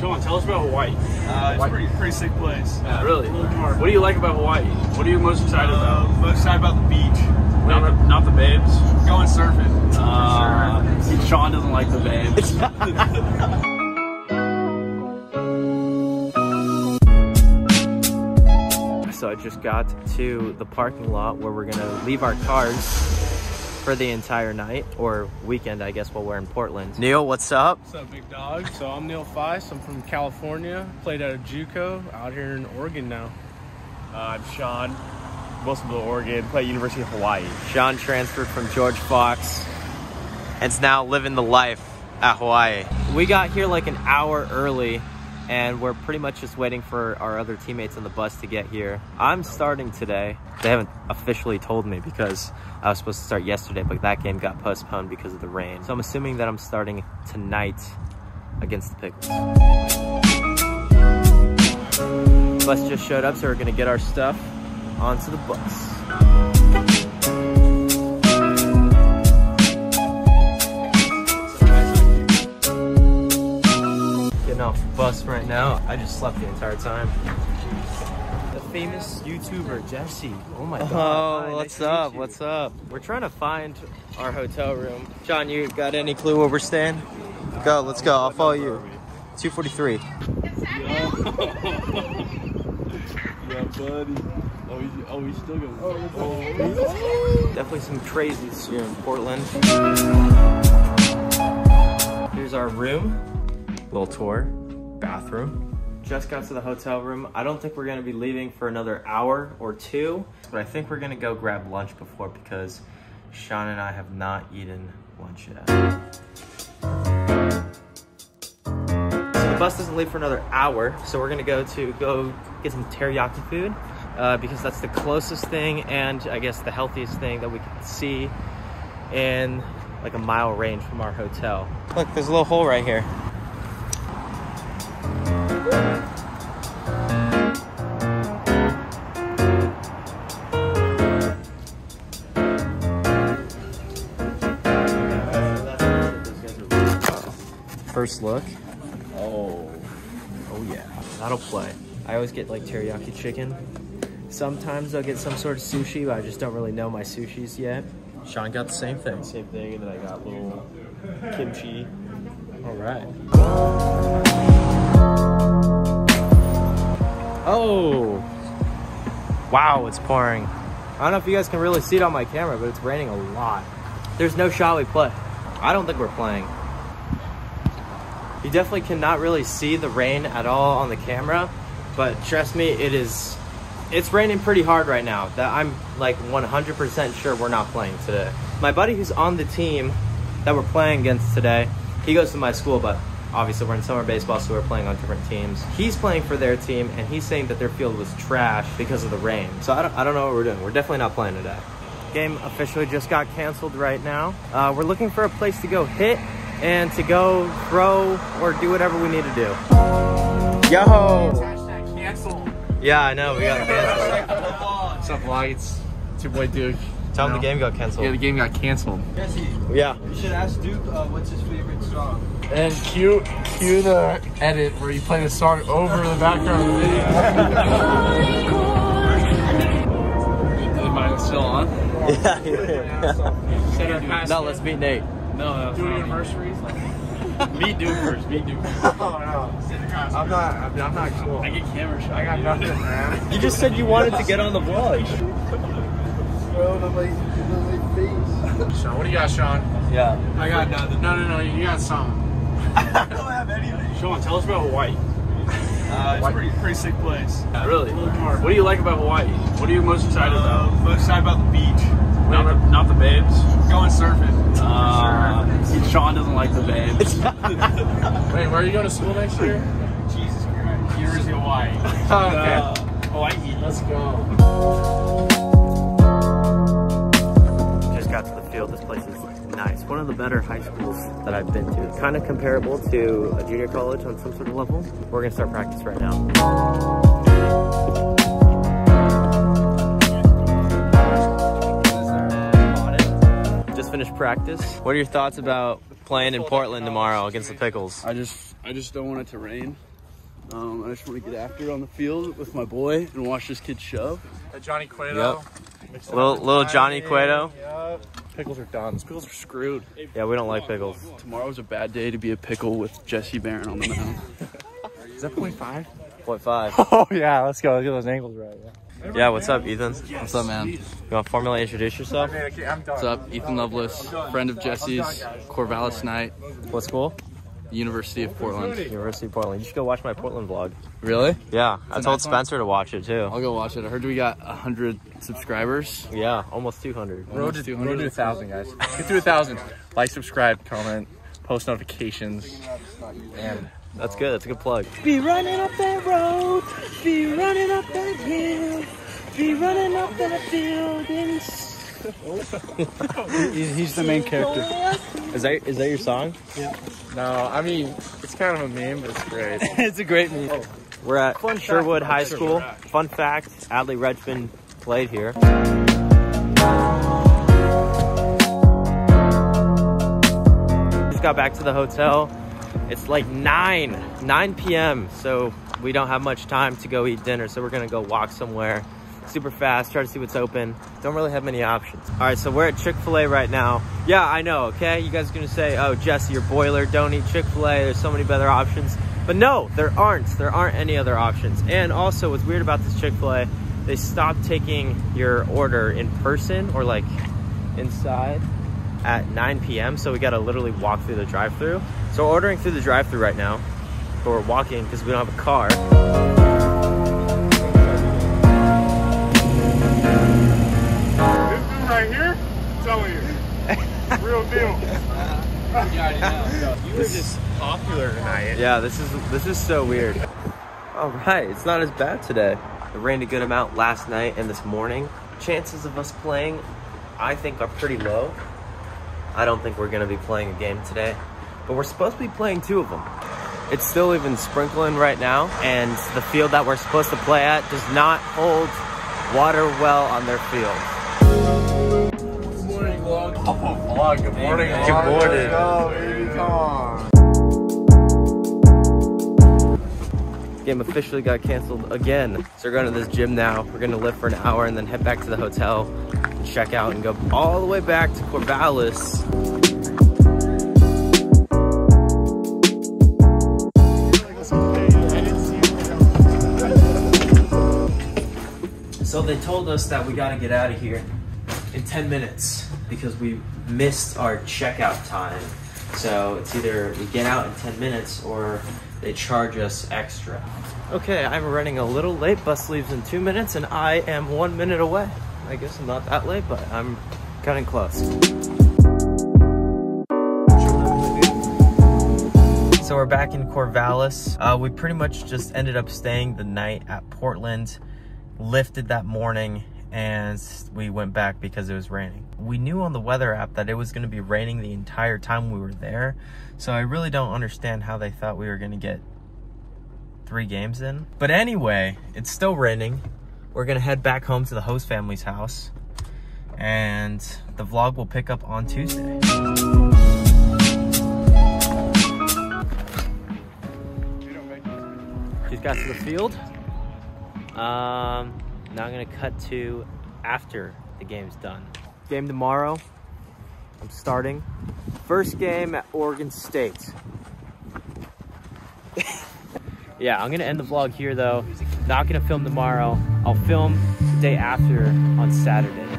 Sean, tell us about Hawaii. Uh, it's a pretty, pretty sick place. Uh, really? What do you like about Hawaii? What are you most excited Uh, about? most excited about the beach. Not the, not the babes. Going surfing. Uh, see, Sean doesn't like the babes. So I just got to the parking lot where we're gonna leave our cars for the entire night or weekend, I guess, while we're in Portland. Neil, what's up? What's up, big dog? So I'm Neil Feist. I'm from California. Played out of JUCO. Out here in Oregon now. Uh, I'm Sean, Wilsonville, Oregon, play at University of Hawaii. Sean transferred from George Fox And and's now living the life at Hawaii. We got here like an hour early and we're pretty much just waiting for our other teammates on the bus to get here. I'm starting today. They haven't officially told me because I was supposed to start yesterday, but that game got postponed because of the rain. So I'm assuming that I'm starting tonight against the Pickles. Bus just showed up, so we're gonna get our stuff onto the bus. Off the bus right now. I just slept the entire time. The famous YouTuber Jesse. Oh my god. Oh, Hi, what's nice up? What's up? We're trying to find our hotel room. John, you got any clue where we're staying? Go, let's go. I'll follow you. 243. Yeah, buddy. Oh, he's, oh, he's still going. Oh, Definitely some crazies here in Portland. Here's our room. Little tour. Bathroom. Just got to the hotel room. I don't think we're gonna be leaving for another hour or two, but I think we're gonna go grab lunch before because Sean and I have not eaten lunch yet. So the bus doesn't leave for another hour, so we're gonna go to go get some teriyaki food uh, because that's the closest thing and I guess the healthiest thing that we can see in like a mile range from our hotel. Look, there's a little hole right here. First look. Oh. Oh yeah. That'll play. I always get like teriyaki chicken. Sometimes I'll get some sort of sushi, but I just don't really know my sushis yet. Sean got the same thing. Same thing, and then I got little kimchi. All right. Oh. Wow, it's pouring. I don't know if you guys can really see it on my camera, but it's raining a lot. There's no shot we play. I don't think we're playing. You definitely cannot really see the rain at all on the camera, but trust me, it is, it's raining pretty hard right now. That I'm like 100% sure we're not playing today. My buddy who's on the team that we're playing against today, he goes to my school, but obviously we're in summer baseball, so we're playing on different teams. He's playing for their team, and he's saying that their field was trash because of the rain. So I don't, I don't know what we're doing. We're definitely not playing today. Game officially just got canceled right now. Uh, we're looking for a place to go hit and to go throw or do whatever we need to do. Yo! Yeah, I know, we got canceled. What's up, vlog? It's, it's your boy Duke. Tell them No. the game got canceled. Yeah, the game got canceled. Jesse, Yeah. you should ask Duke uh, what's his favorite song. And cue, cue the edit where you play the song over the background of the video. Is mine still on? Yeah, yeah. No, let's beat Nate. No, no. Do anniversaries. Meet Duke first. Meet Duke. Oh no, I'm not. I'm, I'm not cool. I get camera shot. I got nothing, man. You just said you wanted to get on the vlog. Bro, nobody's nobody's face. Sean, what do you got, Sean? Yeah. I got nothing. No, no, no. You got some. I don't have anything. Sean, tell us about Hawaii. Uh, it's a pretty, pretty sick place. Really? What do you like about Hawaii? What are you most excited Uh, about? most excited about the beach. Not the, not the babes. Going surfing. Uh, see, Sean doesn't like the babes. Wait, where are you going to school next year? Jesus Christ. University of Hawaii. okay. Hawaii. Let's go. Just got to the field. This place is nice. One of the better high schools that I've been to. Kind of comparable to a junior college on some sort of level. We're gonna start practice right now. Just finished practice. What are your thoughts about playing in Portland tomorrow against the Pickles? I just I just don't want it to rain. Um, I just want to get after it on the field with my boy and watch this kid shove. Johnny Cueto. Little little Johnny Cueto. Yep. Pickles are done. Pickles are screwed. Yeah, we don't like pickles. Tomorrow's a bad day to be a pickle with Jesse Barron on the mound. Is that point five? Point five. Oh yeah, let's go. Let's get those angles right. Yeah. Yeah, what's up, Ethan? What's up, man? You want to formally introduce yourself? I'm. What's up? Ethan Lovelace, friend of Jesse's, Corvallis Knight, What school? University of Portland. University of Portland. You should go watch my Portland vlog. Really? Yeah, I told nice one. Spencer to watch it too. I'll go watch it. I heard we got 100 subscribers. Yeah, almost 200. Road to, 200. road to a thousand, guys. Get to a thousand. Like, subscribe, comment, post notifications, and That's good. That's a good plug. Be running up that road, be running up that hill, be running up that buildings. he's, he's the main character. Is that is that your song? Yeah. No, I mean it's kind of a meme, but it's great. it's a great meme. We're at Sherwood High School. Fun fact: Adley Rutschman played here. Just got back to the hotel. It's like 9, 9 p.m. So we don't have much time to go eat dinner. So we're gonna go walk somewhere super fast, try to see what's open. Don't really have many options. All right, so we're at Chick-fil-A right now. Yeah, I know, okay? You guys are gonna say, oh, Jesse, you're boiler, don't eat Chick-fil-A. There's so many better options. But no, there aren't. There aren't any other options. And also, what's weird about this Chick-fil-A, they stopped taking your order in person or like inside at 9 p.m. So we gotta literally walk through the drive-through. So we're ordering through the drive-through right now, but we're walking because we don't have a car. This dude right here, telling you, real deal. You were just popular tonight. Yeah, this is this is so weird. All right, it's not as bad today. It rained a good amount last night and this morning. Chances of us playing, I think, are pretty low. I don't think we're gonna be playing a game today, but we're supposed to be playing two of them. It's still even sprinkling right now, and the field that we're supposed to play at does not hold water well on their field. Good morning, vlog. Oh, vlog. Good morning. Good vlog. morning. Let's go, baby. Come on. Game officially got canceled again. So we're going to this gym now. We're gonna lift for an hour and then head back to the hotel and check out and go all the way back to Corvallis. So they told us that we gotta get out of here in 10 minutes because we missed our checkout time. So it's either we get out in 10 minutes or they charge us extra. Okay, I'm running a little late. Bus leaves in two minutes and I am one minute away. I guess I'm not that late, but I'm cutting close. So we're back in Corvallis. Uh, we pretty much just ended up staying the night at Portland, lifted that morning, and we went back because it was raining. We knew on the weather app that it was going to be raining the entire time we were there, so I really don't understand how they thought we were going to get three games in. But anyway, it's still raining. We're going to head back home to the host family's house, and the vlog will pick up on Tuesday. He's got to the field. Um, now I'm gonna cut to after the game's done. Game tomorrow. I'm starting. First game at Oregon State. yeah, I'm gonna end the vlog here though. Not gonna film tomorrow. I'll film the day after on Saturday.